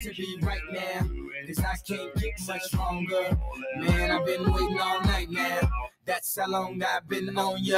to be right now. Cause I can't get much stronger. Man, I've been waiting all night now. That's how long I've been on ya.